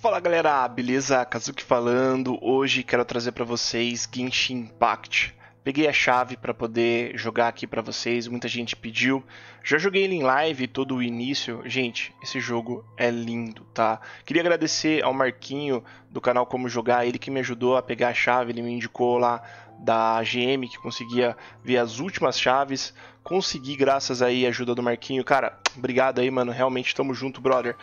Fala galera, beleza? Kazuki falando. Hoje quero trazer para vocês Genshin Impact. Peguei a chave para poder jogar aqui para vocês, muita gente pediu. Já joguei ele em live todo o início. Gente, esse jogo é lindo, tá? Queria agradecer ao Marquinho do canal Como Jogar, ele que me ajudou a pegar a chave, ele me indicou lá da GM que conseguia ver as últimas chaves. Consegui graças aí à ajuda do Marquinho. Cara, obrigado aí, mano. Realmente tamo junto, brother.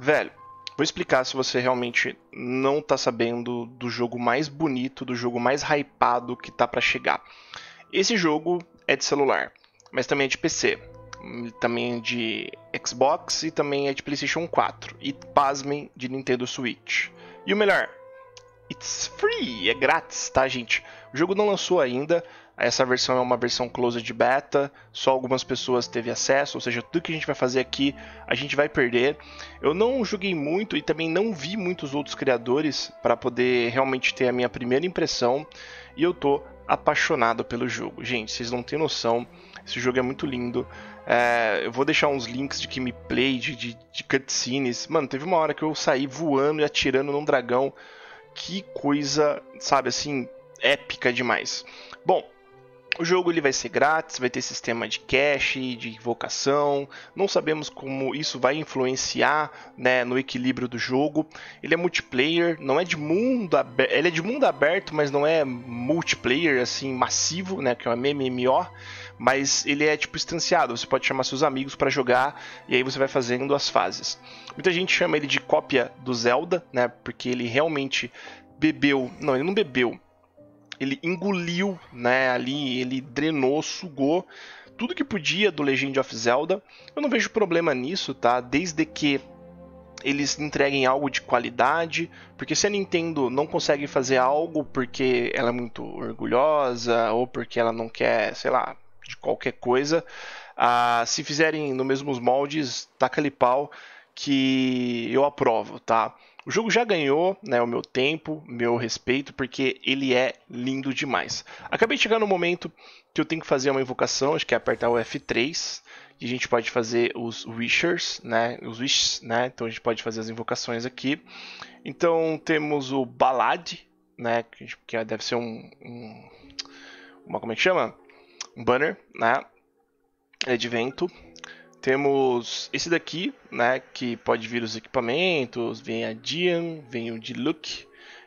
Velho, Vou explicar se você realmente não está sabendo do jogo mais bonito, do jogo mais hypado que tá para chegar. Esse jogo é de celular, mas também é de PC, também é de Xbox e também é de PlayStation 4 e pasmem de Nintendo Switch. E o melhor, it's free, é grátis, tá, gente? O jogo não lançou ainda, essa versão é uma versão closed beta, só algumas pessoas teve acesso, ou seja, tudo que a gente vai fazer aqui a gente vai perder. Eu não joguei muito e também não vi muitos outros criadores para poder realmente ter a minha primeira impressão, e eu tô apaixonado pelo jogo. Gente, vocês não têm noção, esse jogo é muito lindo. É, eu vou deixar uns links de gameplay, de, de, de cutscenes. Mano, teve uma hora que eu saí voando e atirando num dragão. Que coisa, sabe assim, épica demais. Bom, o jogo ele vai ser grátis, vai ter sistema de cache, de invocação. Não sabemos como isso vai influenciar né, no equilíbrio do jogo. Ele é multiplayer, não é de mundo aberto. Ele é de mundo aberto, mas não é multiplayer assim massivo, né? Que é um MMO. Mas ele é tipo instanciado. Você pode chamar seus amigos para jogar e aí você vai fazendo as fases. Muita gente chama ele de cópia do Zelda, né? Porque ele realmente bebeu. Não, ele não bebeu ele engoliu, né, ali, ele drenou, sugou tudo que podia do Legend of Zelda. Eu não vejo problema nisso, tá? Desde que eles entreguem algo de qualidade, porque se a Nintendo não consegue fazer algo porque ela é muito orgulhosa ou porque ela não quer, sei lá, de qualquer coisa, ah, se fizerem no mesmos moldes, taca-lhe pau que eu aprovo, tá? O jogo já ganhou né, o meu tempo, meu respeito, porque ele é lindo demais. Acabei de chegar no momento que eu tenho que fazer uma invocação, acho que é apertar o F3, e a gente pode fazer os wishers, né, os wishes, né, então a gente pode fazer as invocações aqui. Então temos o Balad, né, que deve ser um, um uma, como é que chama? Um banner, né, é. Temos esse daqui, né, que pode vir os equipamentos, vem a Dian, vem o Diluc.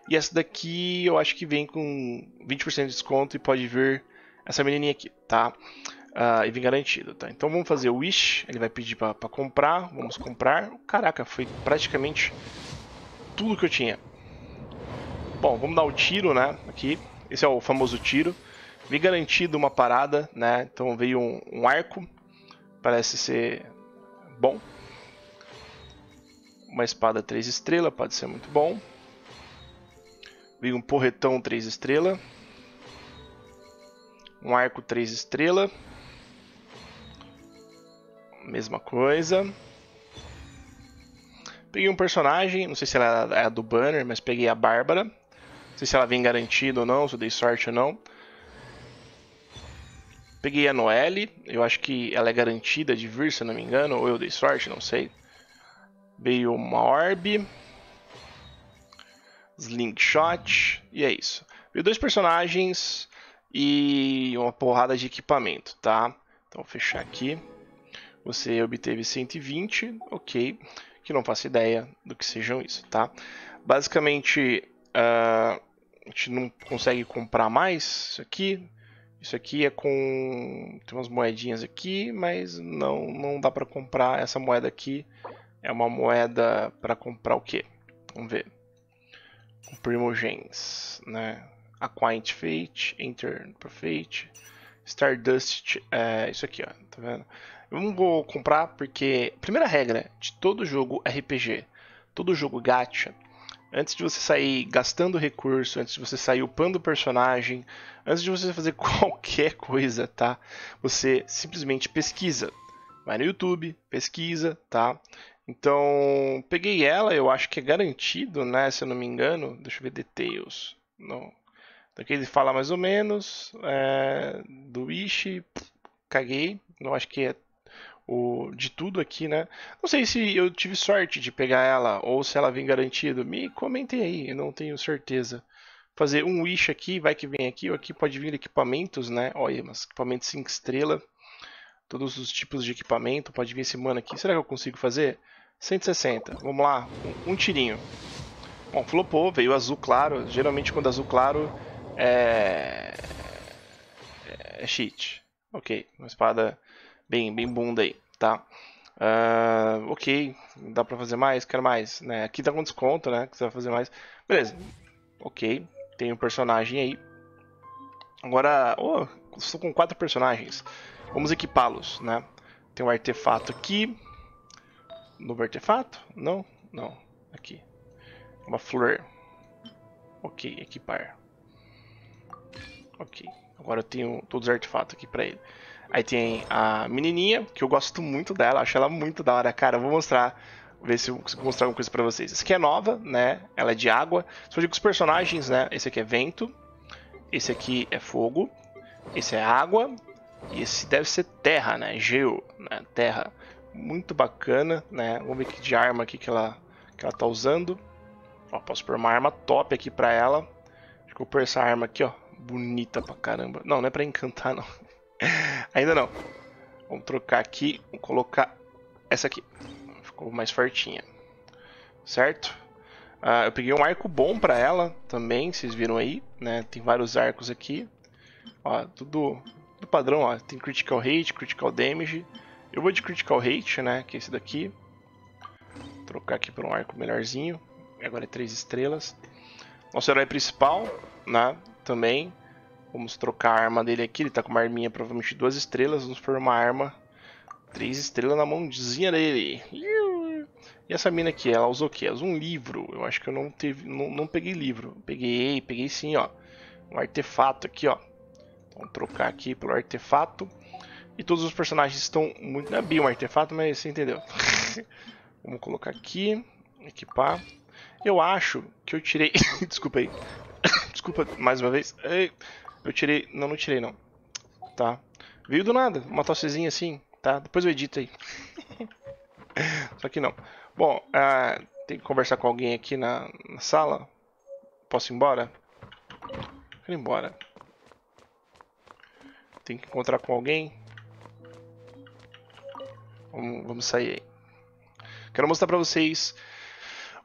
E essa daqui eu acho que vem com 20% de desconto e pode vir essa menininha aqui, tá? Uh, e vem garantido, tá? Então vamos fazer o Wish, ele vai pedir para comprar, vamos comprar. Caraca, foi praticamente tudo que eu tinha. Bom, vamos dar o tiro, né, aqui. Esse é o famoso tiro. Vem garantido uma parada, né? Então veio um, um arco Parece ser bom. Uma espada 3 estrelas, pode ser muito bom. Vem um porretão 3 estrelas. Um arco 3 estrelas. Mesma coisa. Peguei um personagem, não sei se ela é a do banner, mas peguei a Bárbara. Não sei se ela vem garantida ou não, se eu dei sorte ou não. Peguei a Noelle, eu acho que ela é garantida de vir, se não me engano, ou eu dei sorte, não sei. Veio uma Orb, Slingshot, e é isso. Veio dois personagens e uma porrada de equipamento, tá? Então, vou fechar aqui. Você obteve 120, ok. Que não faço ideia do que sejam isso, tá? Basicamente, uh, a gente não consegue comprar mais isso aqui. Isso aqui é com tem umas moedinhas aqui, mas não não dá para comprar essa moeda aqui. É uma moeda para comprar o quê? Vamos ver. O Primogens, né? Aquaint Fate, Enter Fate, Stardust, é isso aqui, ó, tá vendo? Eu não vou comprar porque primeira regra de todo jogo RPG, todo jogo gacha, antes de você sair gastando recurso, antes de você sair upando o personagem, antes de você fazer qualquer coisa, tá? Você simplesmente pesquisa. Vai no YouTube, pesquisa, tá? Então, peguei ela, eu acho que é garantido, né? Se eu não me engano. Deixa eu ver details. Não. Daqui ele fala mais ou menos. É, do Wish, caguei. Não acho que é o, de tudo aqui, né? Não sei se eu tive sorte de pegar ela ou se ela vem garantido. Me comentem aí, eu não tenho certeza. Fazer um wish aqui, vai que vem aqui. Ou aqui pode vir equipamentos, né? Olha, mas equipamento 5 estrelas. Todos os tipos de equipamento. Pode vir esse mano aqui. Será que eu consigo fazer? 160. Vamos lá. Um, um tirinho. Bom, flopou. Veio azul claro. Geralmente quando azul claro é... É cheat. Ok. Uma espada bem, bem bunda aí, tá? Uh, ok, dá pra fazer mais? Quero mais, né? Aqui tá com desconto, né? Que você vai fazer mais. Beleza, ok, tem um personagem aí. Agora, oh, estou com quatro personagens. Vamos equipá-los, né? Tem um artefato aqui. Novo artefato? Não, não. Aqui. Uma flor. Ok, equipar. Ok. Agora eu tenho todos os artefatos aqui pra ele. Aí tem a menininha, que eu gosto muito dela, acho ela muito da hora. Cara, eu vou mostrar, ver se eu consigo mostrar alguma coisa pra vocês. Essa aqui é nova, né? Ela é de água. Só digo os personagens, né? Esse aqui é vento, esse aqui é fogo, esse é água, e esse deve ser terra, né? Geo, né? Terra. Muito bacana, né? Vamos ver que de arma aqui que ela, que ela tá usando. Ó, posso pôr uma arma top aqui pra ela. Acho que eu vou pôr essa arma aqui, ó. Bonita pra caramba. Não, não é pra encantar, não. Ainda não. Vamos trocar aqui, colocar essa aqui. Ficou mais fortinha. Certo? Uh, eu peguei um arco bom pra ela também, vocês viram aí, né? Tem vários arcos aqui. Ó, tudo do padrão, ó. Tem critical rate, critical damage. Eu vou de critical rate, né? Que é esse daqui. Vou trocar aqui por um arco melhorzinho. Agora é 3 estrelas. Nosso herói principal, né? Também Vamos trocar a arma dele aqui. Ele tá com uma arminha, provavelmente duas estrelas. Vamos pôr uma arma. Três estrelas na mãozinha dele. E essa mina aqui, ela usou o quê? Ela usou um livro. Eu acho que eu não teve, não, não peguei livro. Peguei, peguei sim, ó. Um artefato aqui, ó. Vamos trocar aqui pelo artefato. E todos os personagens estão muito... Não é bem um artefato, mas você entendeu. Vamos colocar aqui. Equipar. Eu acho que eu tirei... Desculpa aí. Desculpa mais uma vez. Eu tirei. Não, não tirei não. Tá. Veio do nada, uma tossezinha assim, tá? Depois eu edito aí. Só que não. Bom, uh, tem que conversar com alguém aqui na, na sala. Posso ir embora? Quero ir embora. Tem que encontrar com alguém. Vamos, vamos sair aí. Quero mostrar pra vocês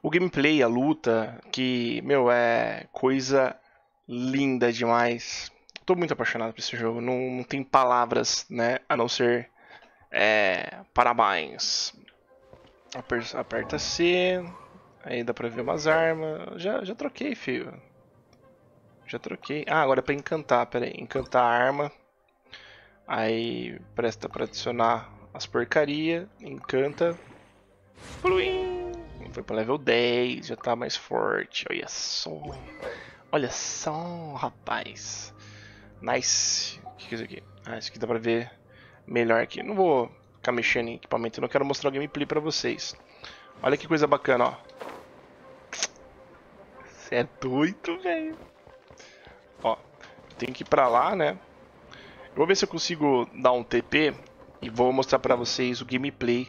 o gameplay, a luta, que, meu, é coisa linda demais. Tô muito apaixonado por esse jogo. Não, não tem palavras, né? A não ser é, parabéns. Aperta, C. Aí dá pra ver umas armas. Já, já troquei, filho. Já troquei. Ah, agora é pra encantar. Pera aí. Encantar a arma. Aí presta pra adicionar as porcaria. Encanta. Pluim. Foi pra level 10. Já tá mais forte. Olha só. Olha só, rapaz. Nice. O que é isso aqui? Ah, isso aqui dá pra ver melhor aqui. Não vou ficar mexendo em equipamento, eu não quero mostrar o gameplay pra vocês. Olha que coisa bacana, ó. Você é doido, velho. Ó, tem que ir pra lá, né? Eu vou ver se eu consigo dar um TP e vou mostrar pra vocês o gameplay.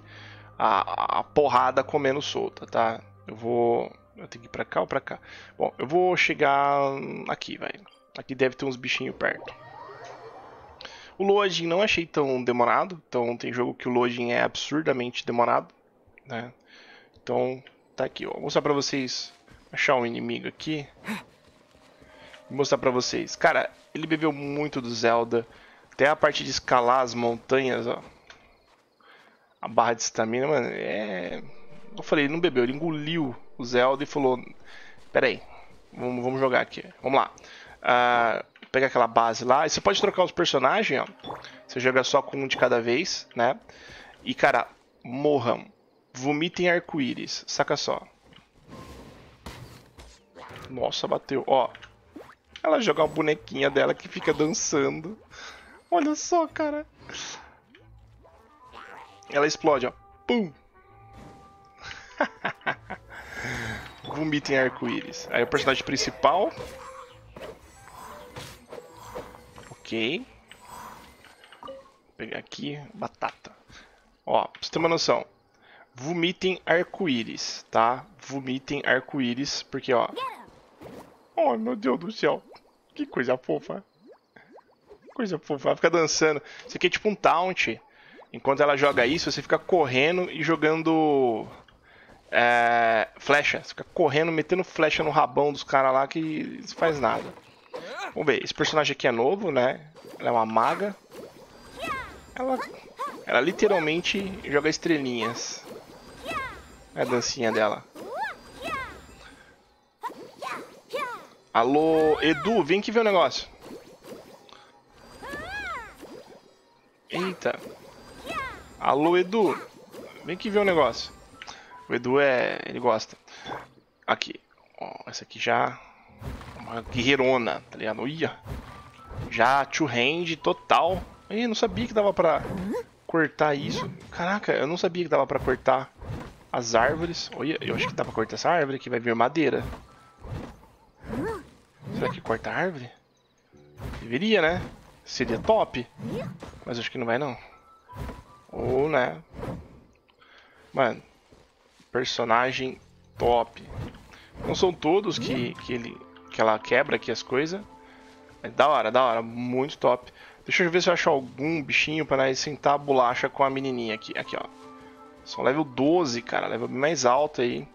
A, a porrada comendo solta, tá? Eu vou eu tenho que ir pra cá ou pra cá? Bom, eu vou chegar aqui, vai. Aqui deve ter uns bichinhos perto. O loading não achei tão demorado. Então tem jogo que o loading é absurdamente demorado. Né? Então tá aqui, ó. Vou mostrar pra vocês. Achar um inimigo aqui. Vou mostrar pra vocês. Cara, ele bebeu muito do Zelda. Até a parte de escalar as montanhas, ó. A barra de estamina, mano, é... Eu falei, ele não bebeu, ele engoliu o Zelda e falou: Pera aí, vamos, vamos jogar aqui. Vamos lá. Uh, pega aquela base lá. E você pode trocar os personagens, ó. Você joga só com um de cada vez, né? E cara, morram. Vomitem arco-íris. Saca só. Nossa, bateu. Ó. Ela joga uma bonequinha dela que fica dançando. Olha só, cara. Ela explode, ó. Pum! Vomita em arco-íris. Aí o personagem principal. Ok. Vou pegar aqui. Batata. Ó, pra você ter uma noção. Vomitem arco-íris, tá? Vomitem arco-íris, porque, ó... Oh, meu Deus do céu. Que coisa fofa. Coisa fofa. Ela fica dançando. Isso aqui é tipo um taunt. Enquanto ela joga isso, você fica correndo e jogando é, flecha. Você fica correndo, metendo flecha no rabão dos caras lá que não faz nada. Vamos ver, esse personagem aqui é novo, né? Ela é uma maga. Ela, ela literalmente joga estrelinhas. É a dancinha dela. Alô, Edu, vem aqui ver o negócio. Eita. Alô, Edu. Vem aqui ver o negócio. O Edu é. ele gosta. Aqui. Ó, essa aqui já. Uma guerreirona, tá ligado? Ia. Já two-hand total. Ih, não sabia que dava pra cortar isso. Caraca, eu não sabia que dava pra cortar as árvores. Olha, eu acho que dá pra cortar essa árvore que vai vir madeira. Será que corta a árvore? Deveria, né? Seria top. Mas acho que não vai não. Ou, né? Mano, personagem top. Não são todos que, que, ele, que ela quebra aqui as coisas. É da hora, da hora, muito top. Deixa eu ver se eu acho algum bichinho para sentar a bolacha com a menininha aqui. Aqui, ó. São level 12, cara. Level bem mais alto aí.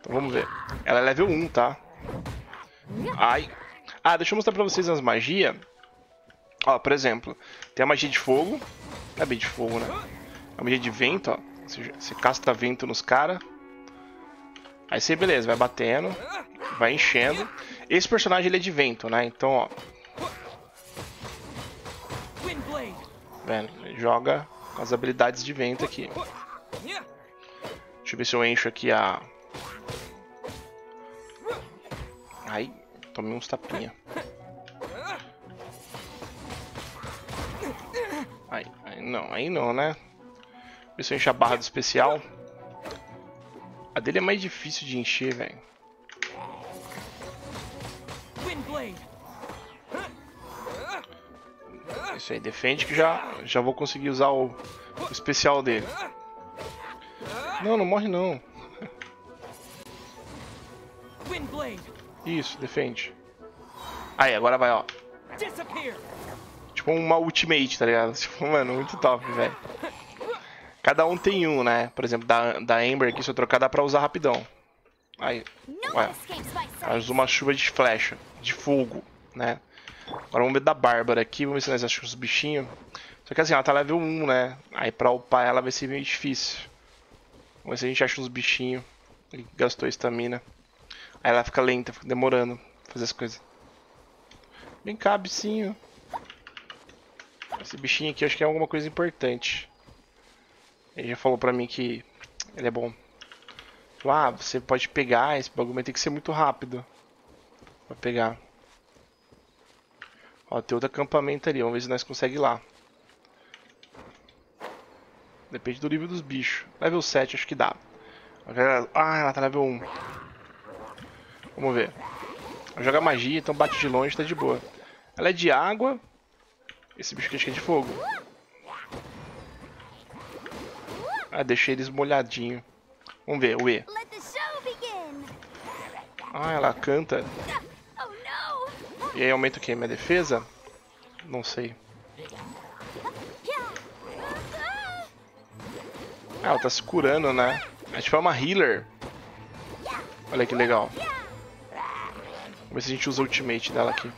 Então vamos ver. Ela é level 1, tá? Ai. Ah, deixa eu mostrar pra vocês as magias. Ó, por exemplo, tem a magia de fogo. Não é bem de fogo, né? A magia de vento, ó. Você, casta vento nos caras. Aí você, beleza, vai batendo. Vai enchendo. Esse personagem ele é de vento, né? Então, ó. Ele joga com as habilidades de vento aqui. Deixa eu ver se eu encho aqui a... Ai, tomei uns tapinha. Aí, aí não, aí não, né? Ver se eu encho a barra do especial. A dele é mais difícil de encher, velho. Isso aí, defende que já, já vou conseguir usar o, o especial dele. Não, não morre não. Isso, defende. Aí, agora vai, ó. Tipo uma ultimate, tá ligado? Tipo, mano, muito top, velho. Cada um tem um, né? Por exemplo, da, da Amber aqui, se eu trocar, dá pra usar rapidão. Aí, ué. Faz uma chuva de flecha, de fogo, né? Agora vamos ver da Bárbara aqui, vamos ver se nós achamos os bichinhos. Só que assim, ela tá level 1, né? Aí pra upar ela vai ser meio difícil. Vamos ver se a gente acha uns bichinhos. Ele gastou estamina. Aí ela fica lenta, fica demorando pra fazer as coisas. Vem cá, bichinho. Esse bichinho aqui acho que é alguma coisa importante. Ele já falou pra mim que ele é bom. Ah, você pode pegar, esse bagulho tem que ser muito rápido. Pra pegar. Ó, tem outro acampamento ali, vamos ver se nós conseguimos lá. Depende do nível dos bichos. Level 7 acho que dá. Ah, ela tá level 1. Vamos ver. Joga magia, então bate de longe, tá de boa. Ela é de água. Esse bicho aqui acho que é de fogo. Ah, deixei eles molhadinho. Vamos ver, o E. Ah, ela canta. E aí aumenta o que? Minha defesa? Não sei. Ah, ela tá se curando, né? A gente foi uma healer. Olha que legal. Vamos ver se a gente usa o ultimate dela aqui.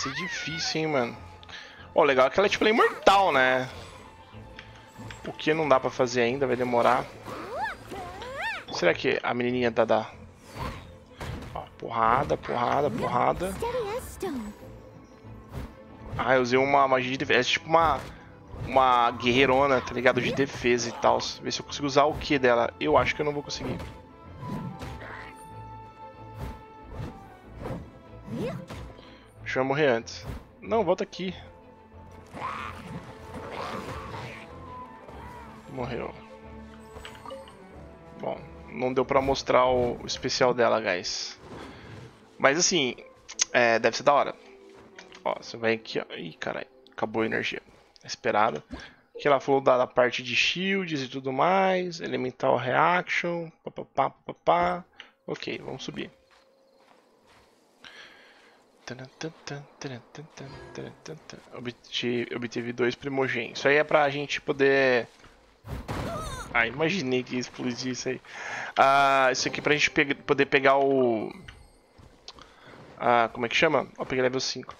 Ser difícil, hein, mano. Ó, legal é que ela é tipo ela é imortal, né? O que não dá pra fazer ainda, vai demorar. Será que a menininha tá da... Ó, porrada, porrada, porrada. Ah, eu usei uma magia de defesa. É tipo uma. Uma guerreirona, tá ligado? De defesa e tal. Ver se eu consigo usar o que dela. Eu acho que eu não vou conseguir. Deixa eu morrer antes. Não, volta aqui. Morreu. Bom, não deu pra mostrar o especial dela, guys. Mas assim, é, deve ser da hora. Ó, você vai aqui, ó. Ih, caralho, acabou a energia. Esperada. Aqui ela falou da, da, parte de shields e tudo mais. Elemental reaction. Papapá, papapá. Ok, vamos subir. Obtive, obtive dois primogênitos. Isso aí é pra gente poder. Ah, imaginei que ia explodir isso aí. Ah, isso aqui é pra gente pe poder pegar o. Ah, como é que chama? Ó, peguei level 5.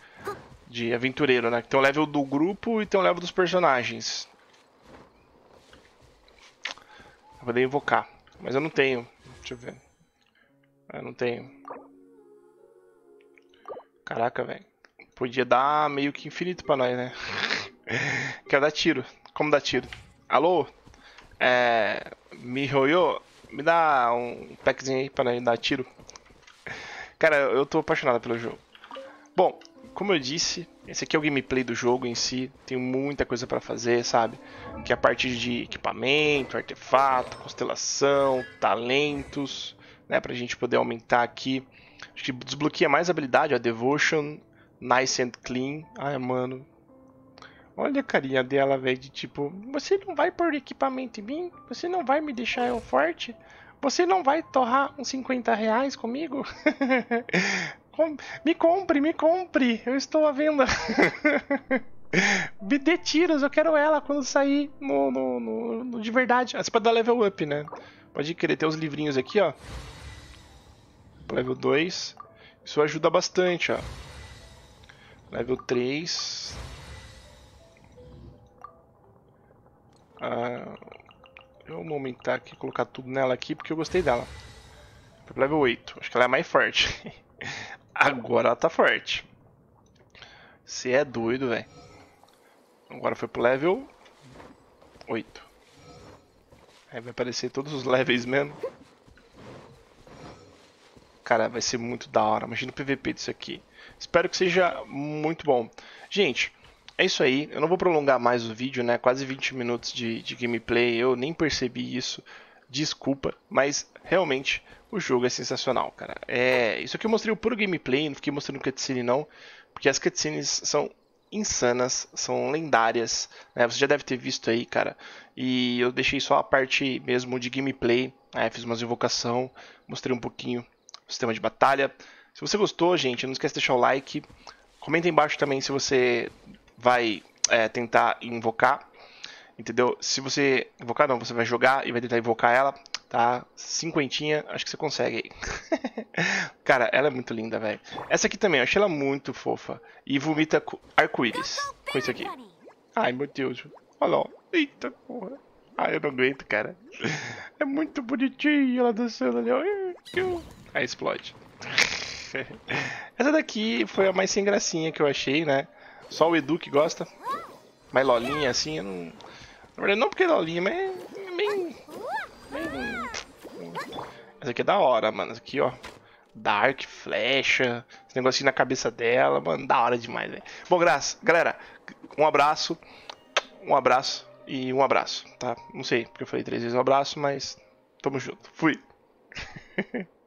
De aventureiro, né? Tem o level do grupo e tem o level dos personagens. Eu poder invocar. Mas eu não tenho. Deixa eu ver. Eu não tenho. Caraca, velho. Podia dar meio que infinito pra nós, né? Quero dar tiro. Como dar tiro? Alô? É. Mihoyo? Me dá um packzinho aí pra nós dar tiro. Cara, eu tô apaixonado pelo jogo. Bom, como eu disse, esse aqui é o gameplay do jogo em si. Tem muita coisa para fazer, sabe? Que é a partir de equipamento, artefato, constelação, talentos, né? Pra gente poder aumentar aqui Acho que desbloqueia mais habilidade, a Devotion, Nice and Clean. Ai, mano. Olha a carinha dela, velho, de tipo, você não vai pôr equipamento em mim? Você não vai me deixar eu forte? Você não vai torrar uns 50 reais comigo? me compre, me compre, eu estou à venda. me dê tiros, eu quero ela quando sair no, no, no, no de verdade. Ah, você pode dar level up, né? Pode querer ter os livrinhos aqui, ó level 2. Isso ajuda bastante, ó. Level 3. Ah, eu vou aumentar aqui, colocar tudo nela aqui, porque eu gostei dela. level 8. Acho que ela é mais forte. Agora ela tá forte. Você é doido, velho. Agora foi pro level 8. Aí vai aparecer todos os levels mesmo. Cara, vai ser muito da hora. Imagina o PVP disso aqui. Espero que seja muito bom. Gente, é isso aí. Eu não vou prolongar mais o vídeo, né? Quase 20 minutos de, de gameplay. Eu nem percebi isso. Desculpa, mas realmente o jogo é sensacional, cara. É, isso aqui eu mostrei o puro gameplay, não fiquei mostrando cutscene não, porque as cutscenes são insanas, são lendárias, né? Você já deve ter visto aí, cara. E eu deixei só a parte mesmo de gameplay, né? fiz umas invocação, mostrei um pouquinho sistema de batalha. Se você gostou, gente, não esquece de deixar o like. Comenta embaixo também se você vai é, tentar invocar. Entendeu? Se você invocar, não, você vai jogar e vai tentar invocar ela, tá? Cinquentinha, acho que você consegue. Cara, ela é muito linda, velho. Essa aqui também, eu achei ela muito fofa. E vomita arco-íris com isso aqui. Ai, meu Deus. Olha lá. Eita porra. Ai, eu não aguento, cara. É muito bonitinho ela dançando ali. Aí explode. Essa daqui foi a mais sem gracinha que eu achei, né? Só o Edu que gosta. Mais lolinha assim, eu não... Na verdade não porque é lolinha, mas é bem... bem... Essa aqui é da hora, mano. Essa aqui, ó. Dark, flecha, esse negocinho na cabeça dela, mano, da hora demais, velho. Bom, graça, galera, um abraço, um abraço e um abraço, tá? Não sei porque eu falei três vezes um abraço, mas tamo junto. Fui.